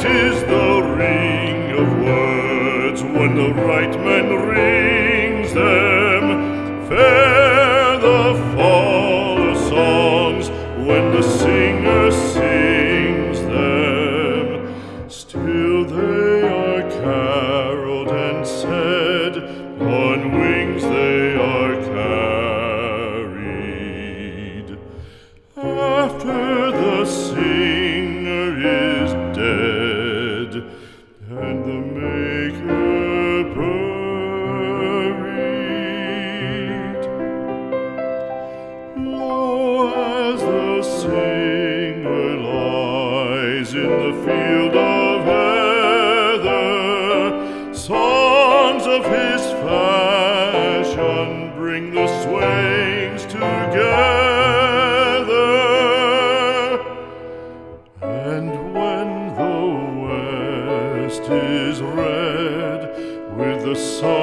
Sweet is the ring of words when the right man rings them. Fair the fall of songs when the singer sings and the maker buried, lo, as the singer lies in the field of heather, songs of his fashion bring the swains together. And is red with the sun